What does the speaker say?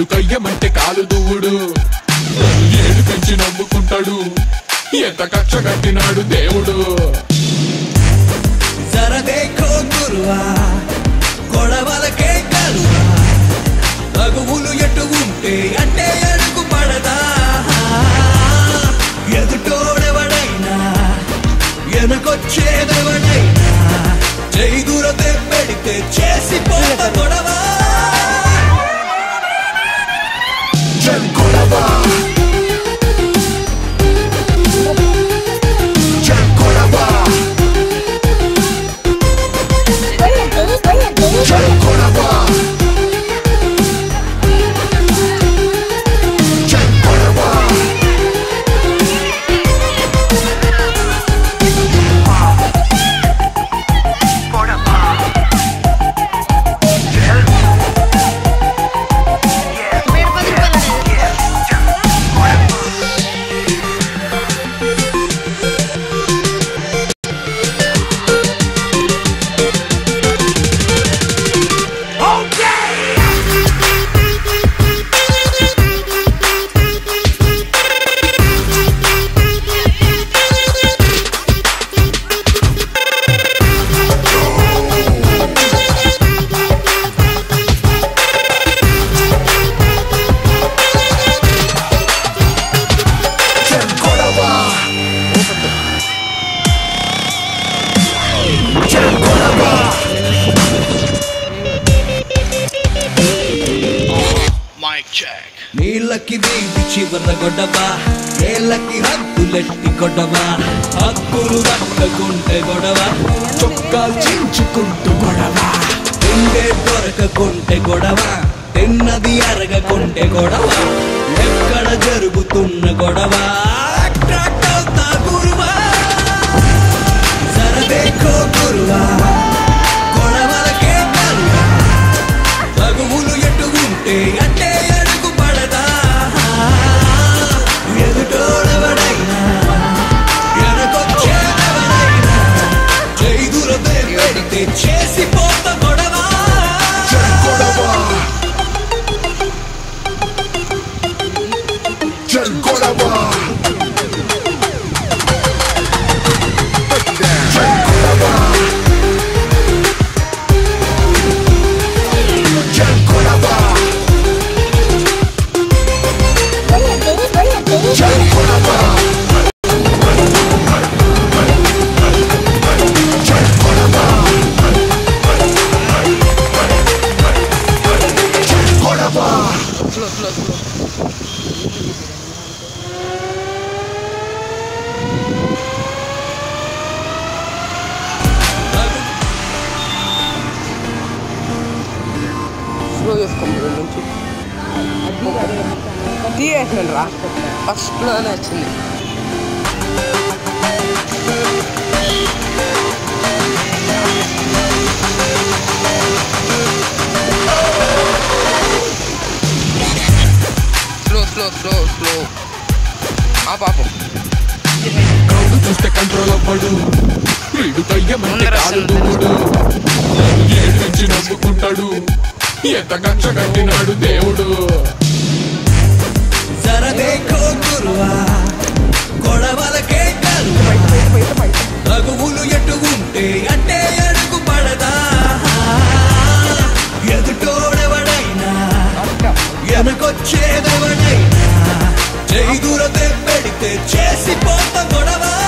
చూస్తే కంట్రోల్ అవ్వడు వీడు కయ్యమంటే కాలు దువ్వుడు ఏడు పెంచి నవ్వుకుంటాడు. ఎంత కక్ష కట్టినాడు దేవుడు. జరదేకో గురువా గొడవలకే కలువా తగువులు ఎటు ఉంటే అంటే అడుగు పడదా. ఎదుటోడెవడైనా వెనకొచ్చేదెవడైనా చేదురతే పెడితే చేసి పోత గొడవ el మైక్ చెక్ నీళ్ళకి వీధి చివర గొడవ నేలకి హద్దులెట్టి గొడవ హక్కులు పట్టుకుంటే గొడవ చొక్కాలు చించుకుంటూ గొడవ. తిండే దొరకకుంటే గొడవ తిన్నది అరగకుంటే గొడవ. ఎక్కడ జరుగుతున్న గొడవ అట్రాక్ట్ గురువా. గురువా. గొడవలకే తగువులు ఎటు ఉంటే slow, slow. Vloeistof komt er een Die heeft een raar. Als planeet niet. Slow, slow. ఆ పాపం కౌడు చూస్తే కంట్రోల్ అవ్వడు వీడు కయ్యమంటే కాదు దూడు ఏడు నుంచి నవ్వుకుంటాడు. ఎంత కక్ష కట్టినాడు దేవుడు. పెడితే చేసి పోత